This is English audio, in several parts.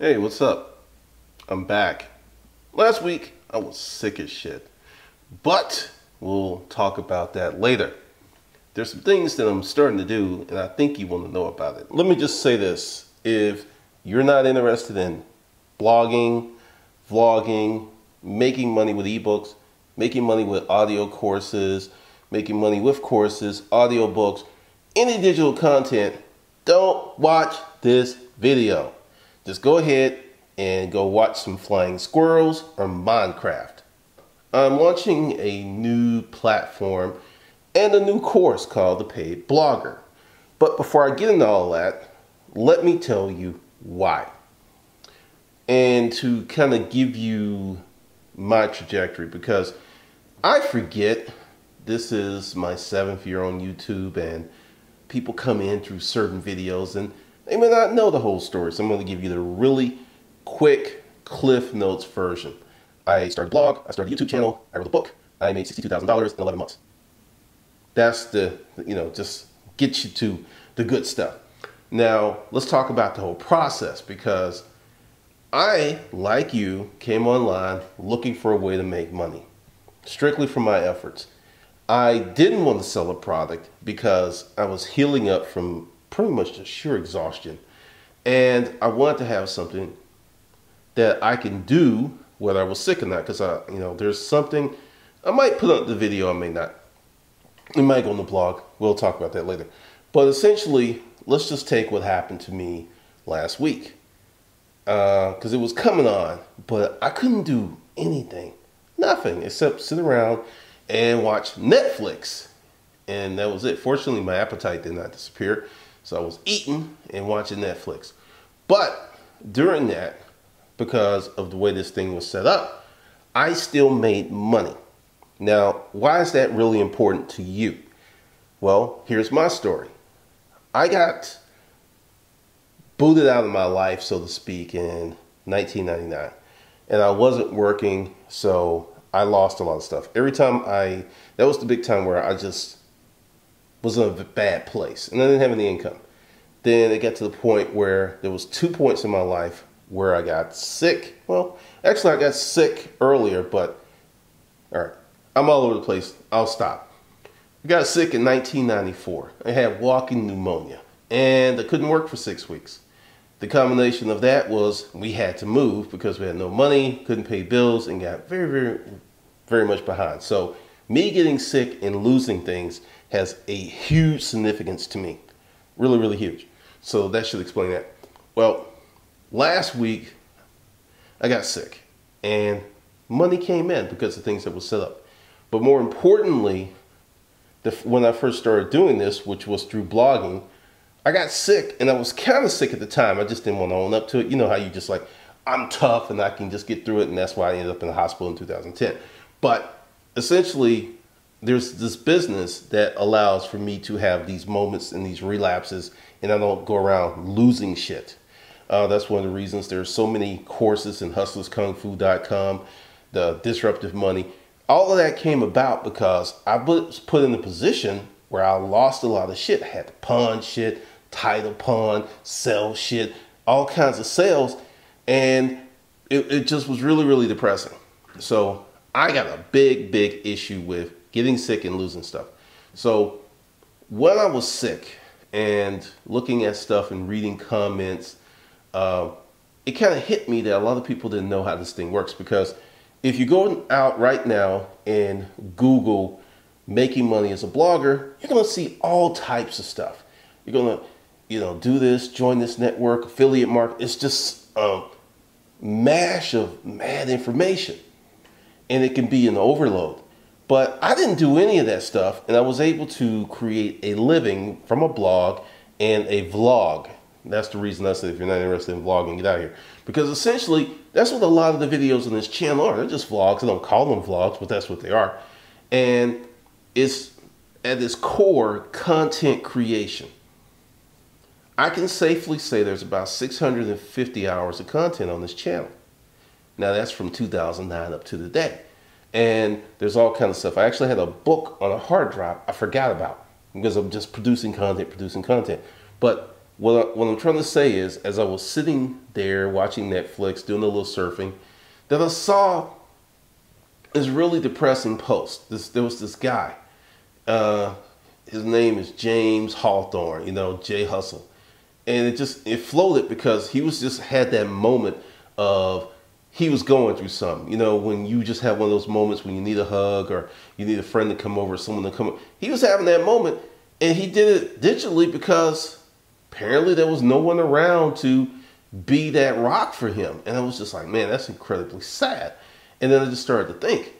Hey, what's up? I'm back. Last week, I was sick as shit. But we'll talk about that later. There's some things that I'm starting to do, and I think you want to know about it. Let me just say this if you're not interested in blogging, vlogging, making money with ebooks, making money with audio courses, making money with courses, audio books, any digital content, don't watch this video. Just go ahead and go watch some flying squirrels or Minecraft. I'm launching a new platform and a new course called The Paid Blogger. But before I get into all that, let me tell you why. And to kind of give you my trajectory, because I forget this is my seventh year on YouTube and people come in through certain videos and they may not know the whole story. So I'm going to give you the really quick Cliff Notes version. I started a blog, I started a YouTube channel, I wrote a book, I made $62,000 in 11 months. That's the, you know, just get you to the good stuff. Now, let's talk about the whole process because I, like you, came online looking for a way to make money, strictly from my efforts. I didn't want to sell a product because I was healing up from pretty much just sheer exhaustion. And I wanted to have something that I can do whether I was sick or not. Because I, you know, there's something I might put up the video, I may not. It might go on the blog. We'll talk about that later. But essentially, let's just take what happened to me last week. Because uh, it was coming on, but I couldn't do anything, nothing except sit around and watch Netflix. And that was it. Fortunately, my appetite did not disappear. So I was eating and watching Netflix. But during that, because of the way this thing was set up, I still made money. Now, why is that really important to you? Well, here's my story. I got booted out of my life, so to speak, in 1999. And I wasn't working, so I lost a lot of stuff. Every time I, that was the big time where I just was in a bad place and I didn't have any income. Then it got to the point where there was two points in my life where I got sick. Well, actually, I got sick earlier, but all right, I'm all over the place. I'll stop. I got sick in 1994. I had walking pneumonia, and I couldn't work for six weeks. The combination of that was we had to move because we had no money, couldn't pay bills, and got very, very, very much behind. So, me getting sick and losing things has a huge significance to me. Really, really huge. So, that should explain that. Well, last week I got sick and money came in because of things that were set up. But more importantly, the, when I first started doing this, which was through blogging, I got sick and I was kind of sick at the time. I just didn't want to own up to it. You know how you just like, I'm tough and I can just get through it. And that's why I ended up in the hospital in 2010. But essentially, there's this business that allows for me to have these moments and these relapses and I don't go around losing shit. Uh, that's one of the reasons there's so many courses in hustlerskungfu.com, the disruptive money. All of that came about because I was put in a position where I lost a lot of shit. I had to pawn shit, title pawn, sell shit, all kinds of sales. And it, it just was really, really depressing. So I got a big, big issue with getting sick and losing stuff. So when I was sick and looking at stuff and reading comments uh, it kind of hit me that a lot of people didn't know how this thing works because if you go out right now and Google making money as a blogger, you're going to see all types of stuff. You're going to, you know, do this, join this network, affiliate market. It's just a mash of mad information and it can be an overload. But I didn't do any of that stuff and I was able to create a living from a blog and a vlog that's the reason I said if you're not interested in vlogging, get out of here. Because essentially, that's what a lot of the videos on this channel are. They're just vlogs. I don't call them vlogs, but that's what they are. And it's at its core content creation. I can safely say there's about 650 hours of content on this channel. Now that's from 2009 up to the day. And there's all kinds of stuff. I actually had a book on a hard drive I forgot about because I'm just producing content, producing content. But what, I, what I'm trying to say is, as I was sitting there watching Netflix, doing a little surfing, that I saw this really depressing post. This there was this guy. Uh, his name is James Hawthorne. You know, Jay Hustle, and it just it floated because he was just had that moment of he was going through something. You know, when you just have one of those moments when you need a hug or you need a friend to come over, someone to come. He was having that moment, and he did it digitally because apparently there was no one around to be that rock for him. And I was just like, man, that's incredibly sad. And then I just started to think,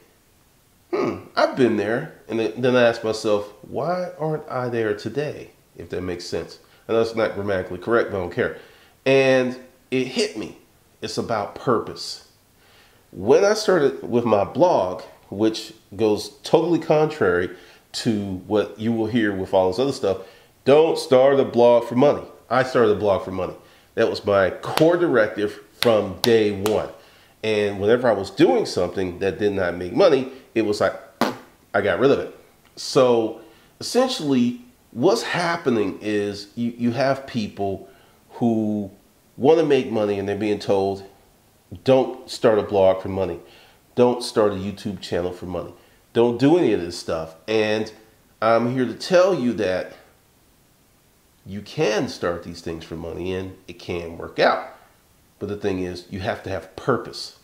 hmm, I've been there. And then I asked myself, why aren't I there today? If that makes sense. I know it's not grammatically correct, but I don't care. And it hit me. It's about purpose. When I started with my blog, which goes totally contrary to what you will hear with all this other stuff, don't start a blog for money. I started a blog for money. That was my core directive from day one. And whenever I was doing something that did not make money, it was like, I got rid of it. So essentially, what's happening is you, you have people who want to make money and they're being told, don't start a blog for money. Don't start a YouTube channel for money. Don't do any of this stuff. And I'm here to tell you that you can start these things for money and it can work out. But the thing is, you have to have purpose.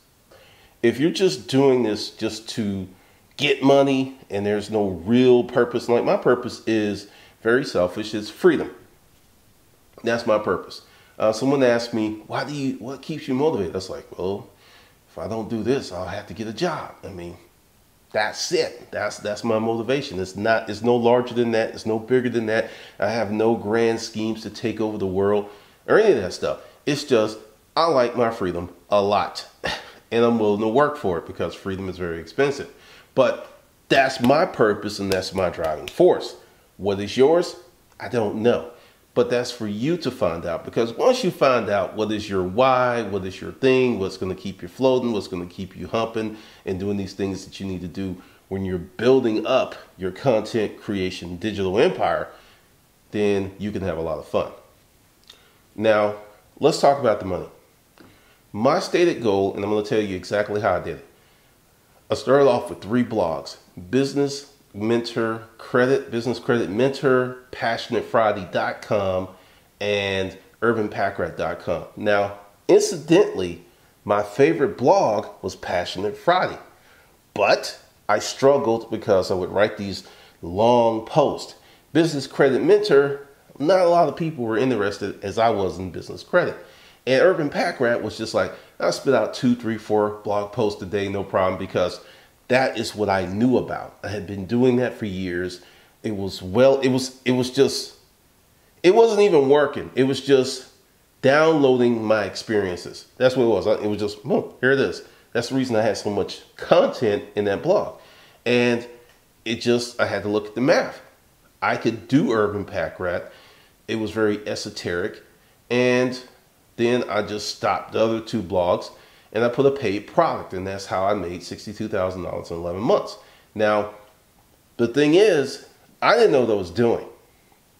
If you're just doing this just to get money and there's no real purpose, like my purpose is very selfish, it's freedom. That's my purpose. Uh, someone asked me, why do you, what keeps you motivated? I was like, well, if I don't do this, I'll have to get a job. I mean, that's it. That's that's my motivation. It's not it's no larger than that. It's no bigger than that. I have no grand schemes to take over the world or any of that stuff. It's just I like my freedom a lot. And I'm willing to work for it because freedom is very expensive. But that's my purpose and that's my driving force. What is yours? I don't know. But that's for you to find out because once you find out what is your why, what is your thing, what's going to keep you floating, what's going to keep you humping and doing these things that you need to do when you're building up your content creation digital empire, then you can have a lot of fun. Now, let's talk about the money. My stated goal, and I'm going to tell you exactly how I did it. I started off with three blogs business, mentor credit, business credit mentor, passionatefriday.com, and urbanpackrat.com. Now, incidentally, my favorite blog was Passionate Friday, but I struggled because I would write these long posts. Business Credit Mentor, not a lot of people were interested as I was in business credit. And Urban Pack Rat was just like, I spit out two, three, four blog posts a day, no problem, because that is what I knew about. I had been doing that for years. It was well, it was it was just it wasn't even working. It was just downloading my experiences. That's what it was. It was just, boom, here it is. That's the reason I had so much content in that blog. And it just, I had to look at the math. I could do Urban Pack Rat. It was very esoteric. And then I just stopped the other two blogs and I put a paid product, and that's how I made $62,000 in 11 months. Now, the thing is, I didn't know what I was doing.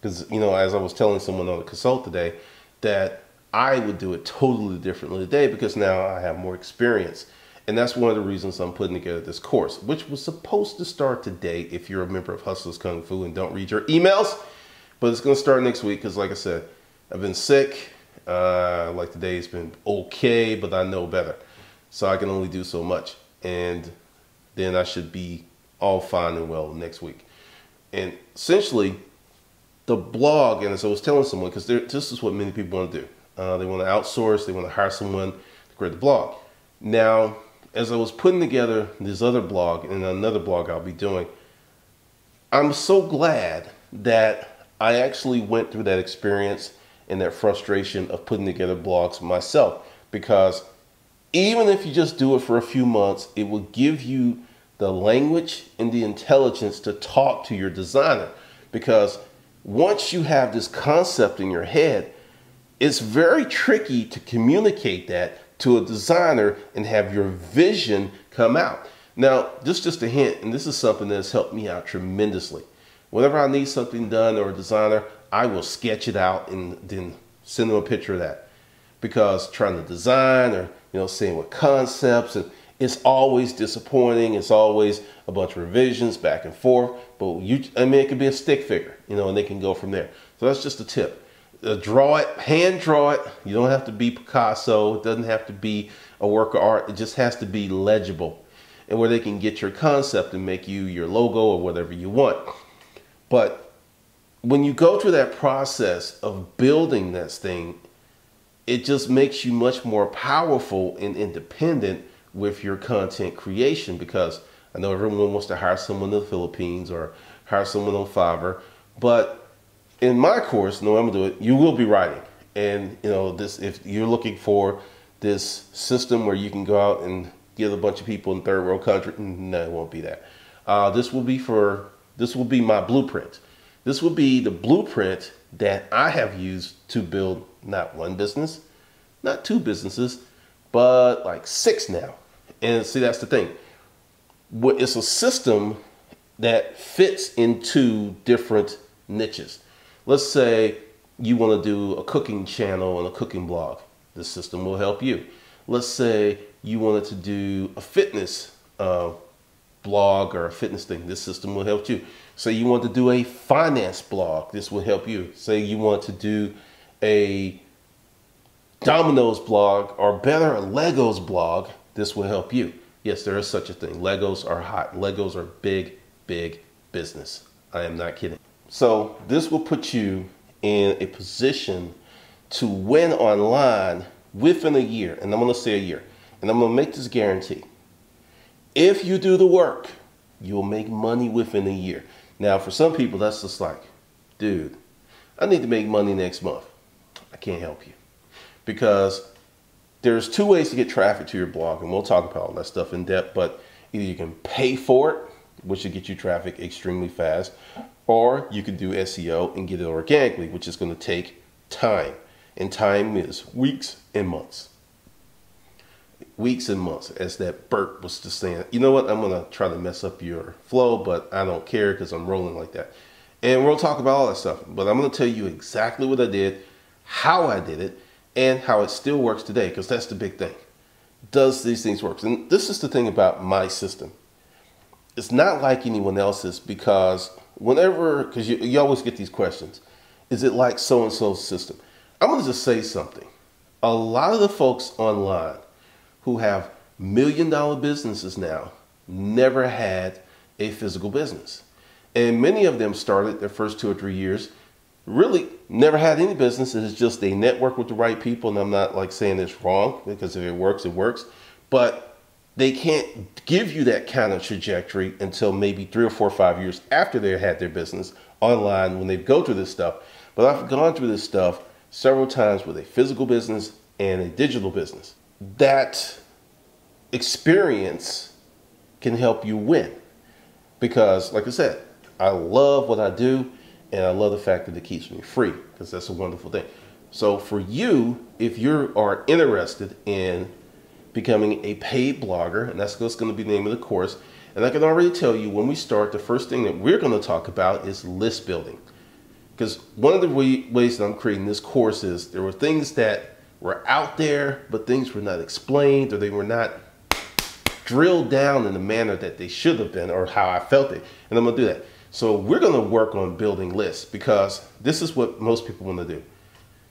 Because, you know, as I was telling someone on the consult today, that I would do it totally differently today because now I have more experience. And that's one of the reasons I'm putting together this course, which was supposed to start today if you're a member of Hustlers Kung Fu and don't read your emails. But it's going to start next week because, like I said, I've been sick. Uh, like today, it's been okay, but I know better. So I can only do so much. And then I should be all fine and well next week. And essentially, the blog, and as I was telling someone, because this is what many people want to do. Uh, they want to outsource, they want to hire someone to create the blog. Now, as I was putting together this other blog and another blog I'll be doing, I'm so glad that I actually went through that experience and that frustration of putting together blogs myself because even if you just do it for a few months, it will give you the language and the intelligence to talk to your designer. Because once you have this concept in your head, it's very tricky to communicate that to a designer and have your vision come out. Now, this is just a hint, and this is something that has helped me out tremendously. Whenever I need something done or a designer, I will sketch it out and then Send them a picture of that. Because trying to design or, you know, saying what concepts and it's always disappointing. It's always a bunch of revisions back and forth. But you, I mean, it could be a stick figure, you know, and they can go from there. So that's just a tip. Uh, draw it, hand draw it. You don't have to be Picasso. It doesn't have to be a work of art. It just has to be legible and where they can get your concept and make you your logo or whatever you want. But when you go through that process of building this thing, it just makes you much more powerful and independent with your content creation because I know everyone wants to hire someone in the Philippines or hire someone on Fiverr, but in my course, no, I'm gonna do it. You will be writing, and you know this. If you're looking for this system where you can go out and get a bunch of people in third world country, no, it won't be that. Uh, this will be for this will be my blueprint. This will be the blueprint that I have used to build not one business, not two businesses, but like six now. And see, that's the thing. It's a system that fits into different niches. Let's say you want to do a cooking channel and a cooking blog. This system will help you. Let's say you wanted to do a fitness uh, blog or a fitness thing. This system will help you. Say you want to do a finance blog. This will help you. Say you want to do a Domino's blog or better a Legos blog. This will help you. Yes, there is such a thing. Legos are hot. Legos are big, big business. I am not kidding. So this will put you in a position to win online within a year. And I'm going to say a year. And I'm going to make this guarantee. If you do the work, you'll make money within a year. Now, for some people, that's just like, dude, I need to make money next month. I can't help you. Because there's two ways to get traffic to your blog, and we'll talk about all that stuff in depth, but either you can pay for it, which will get you traffic extremely fast, or you can do SEO and get it organically, which is going to take time. And time is weeks and months. Weeks and months, as that Bert was just saying. You know what? I'm going to try to mess up your flow, but I don't care because I'm rolling like that. And we'll talk about all that stuff. But I'm going to tell you exactly what I did, how I did it, and how it still works today, because that's the big thing. Does these things work? And this is the thing about my system. It's not like anyone else's because whenever, because you, you always get these questions, is it like so and so's system? I'm going to just say something. A lot of the folks online who have million dollar businesses now never had a physical business. And many of them started their first two or three years really never had any business. It's just they network with the right people. And I'm not like saying it's wrong because if it works, it works. But they can't give you that kind of trajectory until maybe three or four or five years after they had their business online when they go through this stuff. But I've gone through this stuff several times with a physical business and a digital business. That experience can help you win because, like I said, I love what I do and I love the fact that it keeps me free because that's a wonderful thing. So, for you, if you are interested in becoming a paid blogger, and that's what's going to be the name of the course, and I can already tell you when we start, the first thing that we're going to talk about is list building. Because one of the ways that I'm creating this course is there were things that were out there, but things were not explained or they were not drilled down in the manner that they should have been or how I felt it. And I'm to do that. So we're to work on building lists because this is what most people want to do.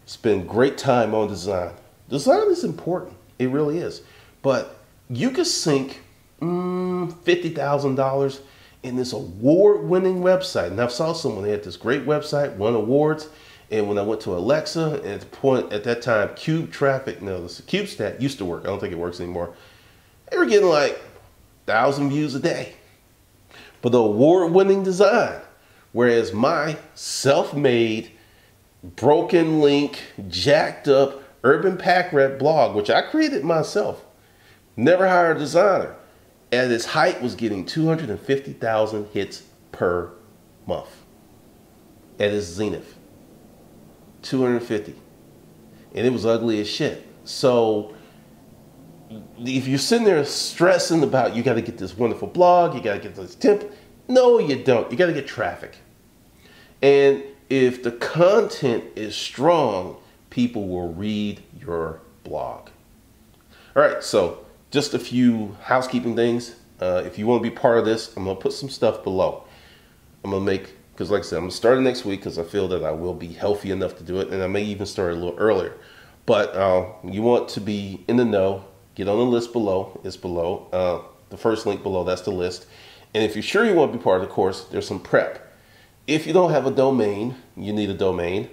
Spend great time on design. Design is important. It really is. But you could sink mm, $50,000 in this award-winning website. And I saw someone they had this great website, won awards. And when I went to Alexa, at the point at that time, Cube Traffic, no, this CubeStat used to work. I don't think it works anymore. They were getting like thousand views a day for the award-winning design, whereas my self-made, broken link, jacked up Urban Pack Rat blog, which I created myself, never hired a designer at its height was getting 250,000 hits per month at its zenith. 250. And it was ugly as shit. So if you're sitting there stressing about you got to get this wonderful blog, you got to get this tip, no, you don't. You got to get traffic. And if the content is strong, people will read your blog. All right, so just a few housekeeping things. Uh, if you want to be part of this, I'm going to put some stuff below. I'm going to make, because like I said, I'm starting next week because I feel that I will be healthy enough to do it, and I may even start a little earlier. But uh, you want to be in the know, get on the list below. It's below. Uh, the first link below, that's the list. And if you're sure you want to be part of the course, there's some prep. If you don't have a domain, you need a domain.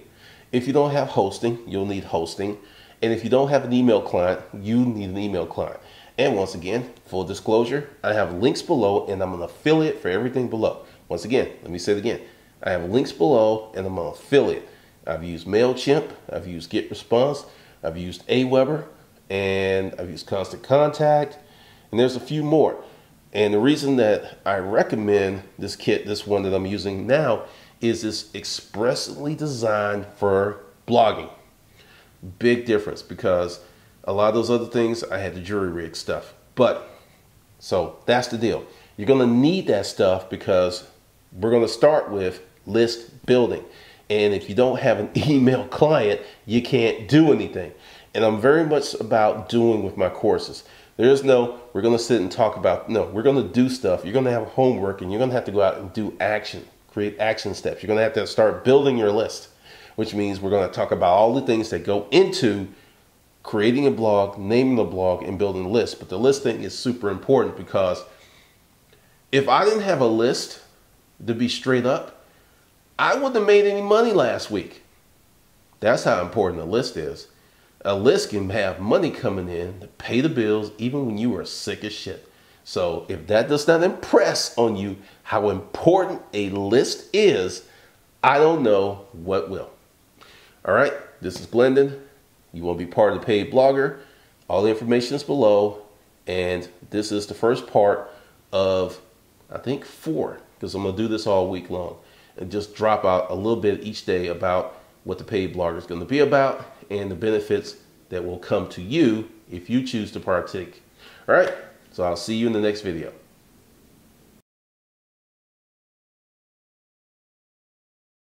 If you don't have hosting, you'll need hosting. And if you don't have an email client, you need an email client. And once again, full disclosure, I have links below and I'm an affiliate for everything below. Once again, let me say it again. I have links below and I'm an affiliate. I've used MailChimp, I've used GetResponse, I've used Aweber, and I've used Constant Contact, and there's a few more. And the reason that I recommend this kit, this one that I'm using now, is it's expressly designed for blogging. Big difference because a lot of those other things, I had to jury rig stuff. But, so that's the deal. You're going to need that stuff because we're going to start with list building. And if you don't have an email client, you can't do anything. And I'm very much about doing with my courses. There's no, we're going to sit and talk about, no, we're going to do stuff. You're going to have homework and you're going to have to go out and do action, create action steps. You're going to have to start building your list, which means we're going to talk about all the things that go into creating a blog, naming the blog, and building a list. But the list thing is super important because if I didn't have a list, to be straight up, I wouldn't have made any money last week. That's how important a list is a list can have money coming in to pay the bills even when you are sick as shit. So if that does not impress on you how important a list is, I don't know what will. All right, this is Glendon. You want to be part of the paid blogger. All the information is below. And this is the first part of, I think, four, because I'm going to do this all week long and just drop out a little bit each day about what the paid blogger is going to be about and the benefits that will come to you if you choose to partake. All right, so I'll see you in the next video.